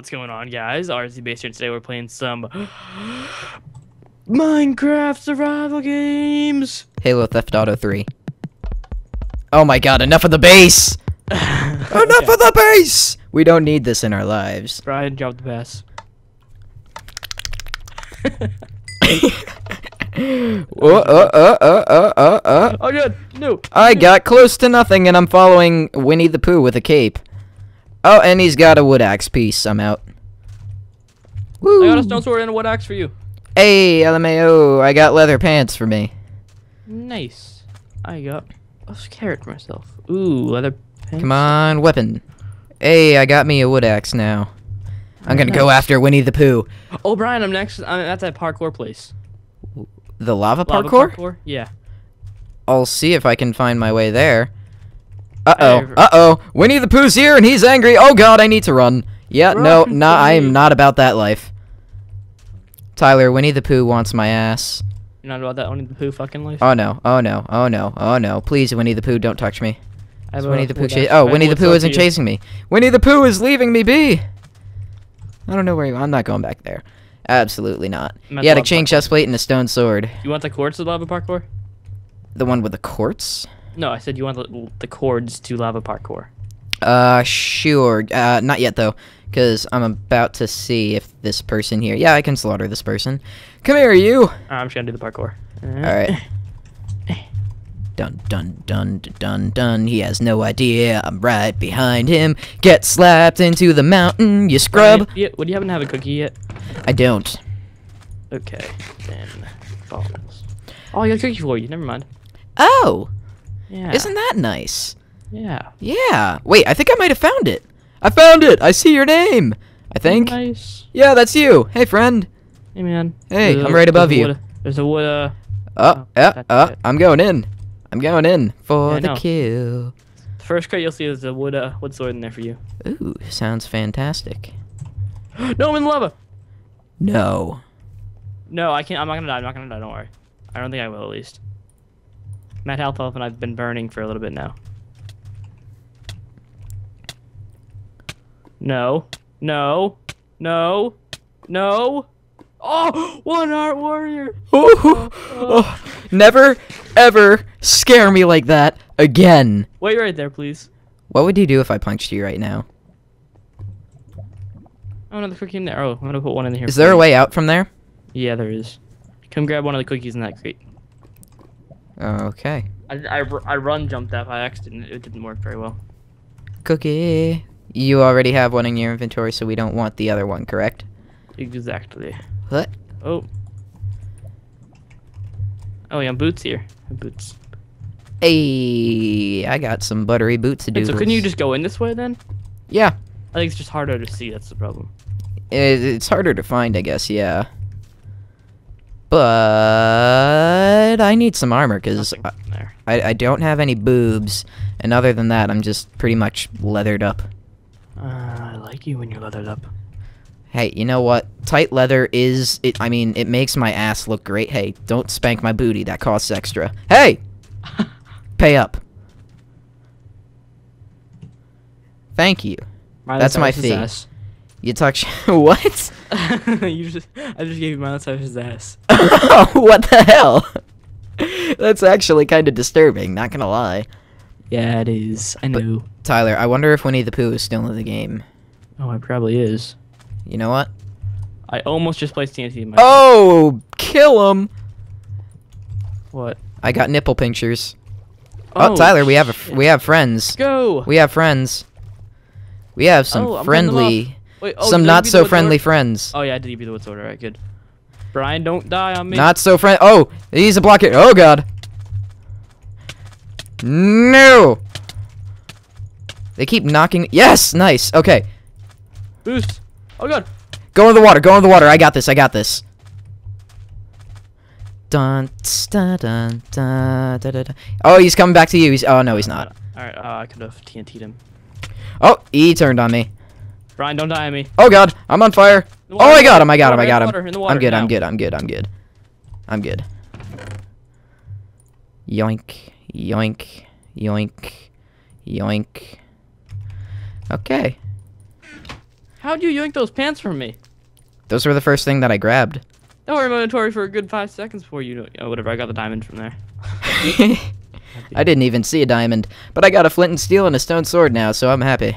what's going on, guys? RZ Based here. Today we're playing some Minecraft survival games. Halo Theft Auto 3. Oh my god, enough of the base! enough of the base! We don't need this in our lives. Brian, drop the pass. Oh, uh, uh, uh, uh, uh, uh. Oh, good. No. I got close to nothing and I'm following Winnie the Pooh with a cape. Oh, and he's got a wood axe piece. I'm out. Woo! I got a stone sword and a wood axe for you. Hey, LMAO, I got leather pants for me. Nice. I got a carrot for myself. Ooh, leather pants. Come on, weapon. Hey, I got me a wood axe now. I'm gonna go after Winnie the Pooh. Oh, Brian, I'm next. I'm at that parkour place. The lava, Lava parkour? Yeah. I'll see if I can find my way there. Uh-oh. Uh-oh. Winnie the Pooh's here and he's angry. Oh god, I need to run. Yeah, no, Run, no, I am not about that life. Tyler, Winnie the Pooh wants my ass. You're not about that Winnie the Pooh fucking life. Oh no, oh no, oh no, oh no. Please, Winnie the Pooh, don't touch me. I have Is a Winnie the Pooh. Oh, Winnie the Pooh isn't chasing me. Winnie the Pooh is leaving me be. I don't know where you. I'm not going back there. Absolutely not. He had a chain parkour. chest plate and a stone sword. You want the cords to lava parkour? The one with the quartz? No, I said you want the, the cords to lava parkour. Uh, sure. Uh, not yet though, because I'm about to see if this person here. Yeah, I can slaughter this person. Come here, you. I'm just gonna do the parkour. All right. Dun dun dun dun dun dun. He has no idea. I'm right behind him. Get slapped into the mountain, you scrub. Yeah, would you happen to have a cookie yet? I don't. Okay, then balls. Oh, I got a cookie for you. Never mind. Oh, Yeah. isn't that nice? Yeah. Yeah. Wait, I think I might have found it. I found it. I see your name. I think. Nice. Yeah, that's you. Hey, friend. Hey, man. Hey, There's I'm right above you. There's a wood. Uh, Oh, Oh, yeah, that's uh. I'm going in. I'm going in for Yeah, the kill. first crate you'll see is a wood. Uh, wood sword in there for you. Ooh, sounds fantastic. no, I'm in the lava. No. No, I can't. I'm not gonna die. I'm not gonna die. Don't worry. I don't think I will at least. Matt Health Elf and I've been burning for a little bit now. No. No. No. No. Oh, one art warrior. Ooh, oh, never, ever scare me like that again. Wait right there, please. What would you do if I punched you right now? Oh, another cookie in there. Oh, I'm gonna put one in here. Is there a way out from there? Yeah, there is. Come grab one of the cookies in that crate. Okay. I, I, I run jumped that by accident. It didn't work very well. Cookie. You already have one in your inventory, so we don't want the other one, correct? Exactly. What? Oh. Oh, yeah, boots here. Boots. Hey, I got some buttery boots to do. So couldn't you just go in this way then? Yeah. I think it's just harder to see. That's the problem. It's harder to find, I guess, yeah. But I need some armor because. I, I don't have any boobs, and other than that, I'm just pretty much leathered up. Uh, I like you when you're leathered up. Hey, you know what? Tight leather is it. I mean, it makes my ass look great. Hey, don't spank my booty. That costs extra. Hey, pay up. Thank you. Miley That's my fee. ass. You talk sh- what? you just, I just gave you Miley Cyrus's ass. what the hell? That's actually kind of disturbing. Not gonna lie. Yeah, it is. I But- know. Tyler, I wonder if Winnie the Pooh is still in the game. Oh, it probably is. You know what? I almost just placed TNT in my. Oh, kill him! What? I got nipple punctures. Oh, oh Tyler, we have a we have friends. Go. We have friends. We have some Oh, friendly, Wait, oh, some not give you the so friendly sword? friends. Oh yeah, I did give you the wood sword. All right, good. Brian, don't die on me. Not so friend. Oh, he's a blockade. Oh god. No. They keep knocking. Yes, nice. Okay, boost. Oh god. go in the water. Go in the water. I got this. I got this. Dun dun dun dun dun dun. dun. Oh, he's coming back to you. He's. Oh no, he's not. All right, uh, I could have TNT'd him. Oh, he turned on me. Brian, don't die on me. Oh god, I'm on fire. The Oh, I got him. I got him. I got him. water, I'm water, good. I'm good. I'm good. I'm good. I'm good. Yoink, yoink, yoink, yoink. Okay. How'd you yank those pants from me? Those were the first thing that I grabbed. They were in my inventory for a good five seconds before you. Oh, whatever. I got the diamond from there. I didn't even see a diamond, but I got a flint and steel and a stone sword now, so I'm happy.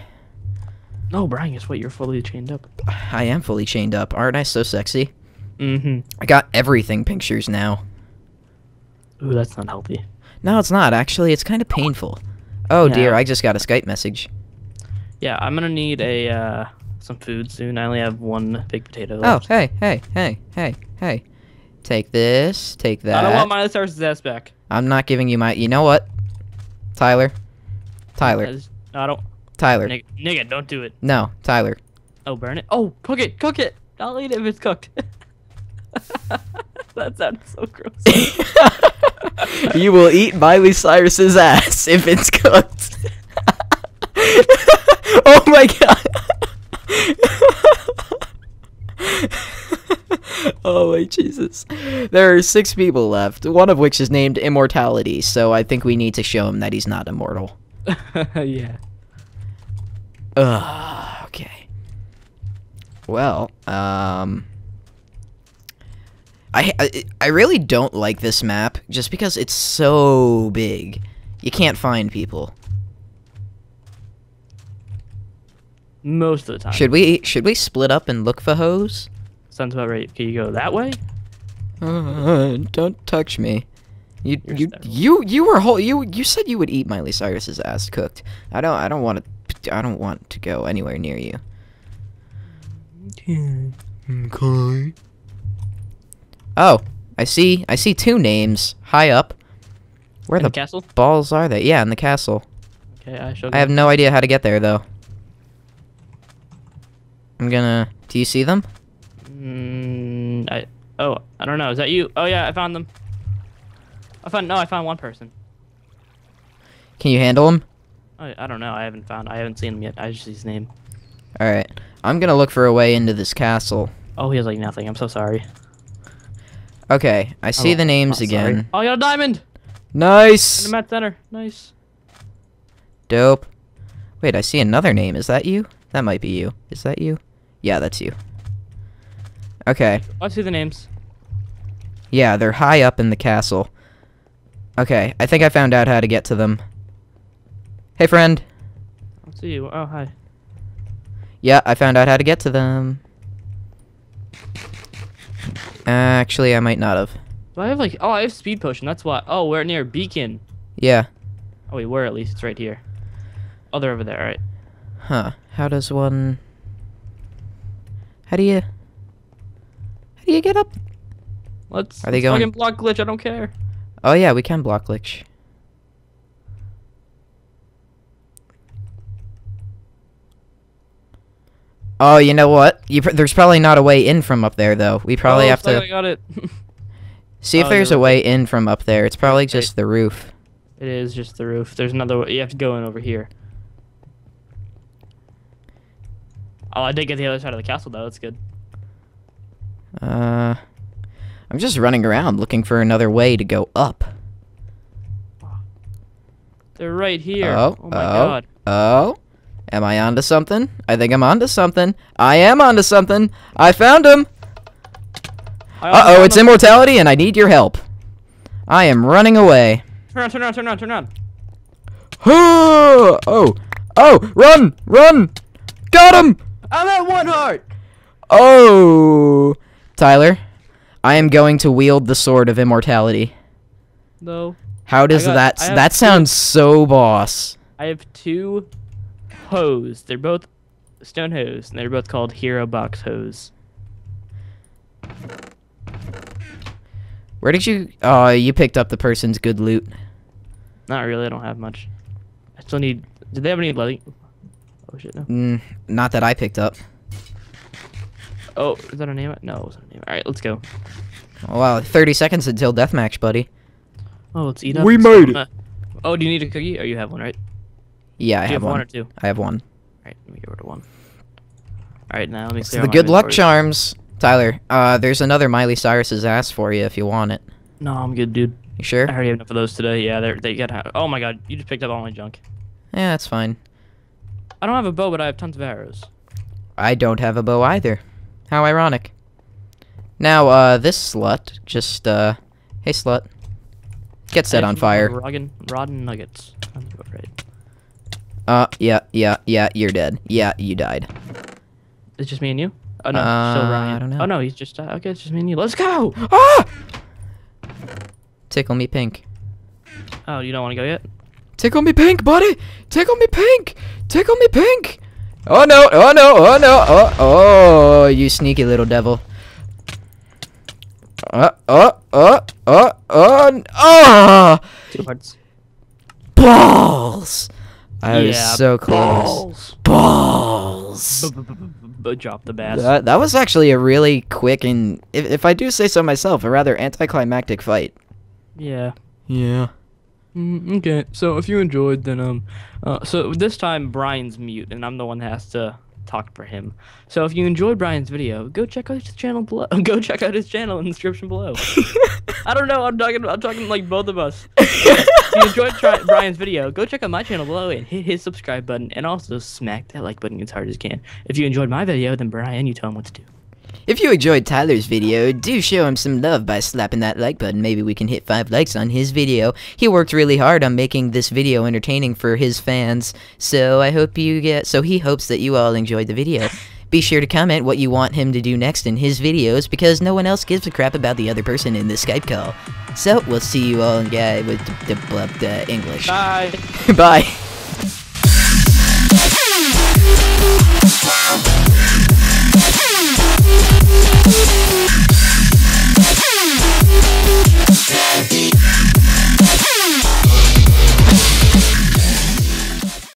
No, Brian, guess what? You're fully chained up. I am fully chained up. Aren't I so sexy? Mm-hmm. I got everything pictures now. Ooh, that's not healthy. No, it's not. Actually, it's kind of painful. Oh dear, I just got a Skype message. Yeah, I'm gonna need a uh, some food soon. I only have one big potato Oh, hey, hey, hey, hey, hey. Take this, take that. I don't want Miley Cyrus's ass back. I'm not giving you my. You know what? Tyler. Tyler. I, just- I don't. Tyler. Nigga, nigga, don't do it. No, Tyler. Oh, burn it. Oh, cook it, cook it. I'll eat it if it's cooked. that sounds so gross. you will eat Miley Cyrus's ass if it's cooked. oh my god. oh my Jesus. There are six people left, one of which is named Immortality, so I think we need to show him that he's not immortal. yeah. Ugh, okay. Well, um I, I I really don't like this map just because it's so big. You can't find people. Most of the time. Should we should we split up and look for hoes? Sounds about right. Can you go that way? Uh, don't touch me. You You're you sterile. you you were whole you you said you would eat Miley Cyrus's ass cooked. I don't I don't want to I don't want to go anywhere near you. Okay. Oh, I see. I see two names high up. Where In the the castle? balls are they? Yeah, in the castle. Okay, I shall. I have no idea how to get there though. I'm gonna. Do you see them? Mm, I. Oh, I don't know. Is that you? Oh yeah, I found them. I found no. I found one person. Can you handle them? I, I don't know. I haven't found. I haven't seen him yet. I just see his name. All right. I'm gonna look for a way into this castle. Oh, he has like nothing. I'm so sorry. Okay, I see Oh, the names oh, not again. Oh, I got a diamond. In Nice. the mat center. Nice. Dope. Wait, I see another name. Is that you? That might be you. Is that you? Yeah, that's you. Okay. I see the names. Yeah, they're high up in the castle. Okay, I think I found out how to get to them. Hey, friend. I see you. Oh, hi. Yeah, I found out how to get to them. Actually, I might not have. Do I have like? Oh, I have speed potion. That's why. Oh, we're near beacon. Yeah. Oh, we were at least. It's right here. Oh, they're over there. All right. Huh. How does one... How do you... How do you get up? Let's. Are they let's going- Fucking block glitch. I don't care. Oh, yeah, we can block glitch. Oh, you know what? You pr- there's probably not a way in from up there, though. We probably oh, have to I got it. see if oh, there's a way in from up there. It's probably Wait. just the roof. it is just the roof. There's another. way. You have to go in over here. Oh, I did get the other side of the castle though. That's good. Uh, I'm just running around looking for another way to go up. They're right here. Oh, oh my oh. god. Oh, am I onto something? I think I'm onto something. I am onto something. I found him. Uh-oh, it's immortality, and I need your help. I am running away. Turn around, turn around, turn around, turn around. oh, oh, run, run! Got him! I'm at one heart. Oh, Tyler, I am going to wield the sword of immortality. No, How does got- that? That two- so boss. I have two hoes. They're both stone hoes, and they're both called hero box hoes. Where did you? Oh, you picked up the person's good loot. Not really. I don't have much. I still need. Did they have any leather? Oh shit, no. Mm, not that I picked up. Oh, is that a name? No, it wasn't a name. All right, let's go. Oh, wow, 30 seconds until deathmatch, buddy. Oh, let's eat up. We made it. uh, Oh, do you need a cookie? Oh, you have one, right? Yeah, I have have one. or two? I have one. All right, let me get rid of one. All right, now let me It's clear the good luck charms. Tyler, uh, there's another Miley Cyrus's ass for you if you want it. No, I'm good, dude. You sure? I already have enough of those today. Yeah, they're they got. Oh my god, you just picked up all my junk. Yeah, that's fine. I don't have a bow, but I have tons of arrows. I don't have a bow either. How ironic. Now, uh, this slut just, uh, hey slut. Get set on fire. Rotten, rotten nuggets. Sounds about right. Uh, yeah, yeah, yeah, you're dead. Yeah, you died. It's just me and you. Oh no, Uh, still Ryan. I don't know. Oh no, he's just uh, okay. It's just me and you. Let's go. Ah! Tickle me pink. Oh, you don't want to go yet? Tickle me pink, buddy! Tickle me pink! Tickle me pink! Oh no, oh no, oh no, oh, oh, you sneaky little devil. Uh, oh, oh, oh, oh, n- oh! Two hearts. Balls! I was so close. Balls. Balls! But drop the bass. That, that was actually a really quick and, if, if I do say so myself, a rather anticlimactic fight. yeah. Yeah. Mm, okay, so if you enjoyed, then um, uh, so this time Brian's mute, and I'm the one that has to talk for him. So if you enjoyed Brian's video, go check out his channel below. Go check out his channel in the description below. I don't know. I'm talking. I'm talking like both of us. if you enjoyed Brian's video, go check out my channel below and hit his subscribe button, and also smack that like button as hard as you can. If you enjoyed my video, then Brian, you tell him what to do. If you enjoyed Tyler's video, do show him some love by slapping that like button. Maybe we can hit 5 likes on his video. He worked really hard on making this video entertaining for his fans, so I hope you get so he hopes that you all enjoyed the video. Be sure to comment what you want him to do next in his videos because no one else gives a crap about the other person in this Skype call. So, we'll see you all yeah, with the, the, the English. Bye. Bye. Thank you.